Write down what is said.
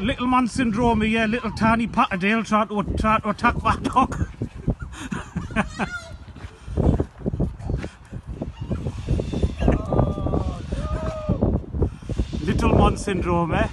little man syndrome here, little tiny Patterdale trying to, trying to attack that dog. little man syndrome, eh?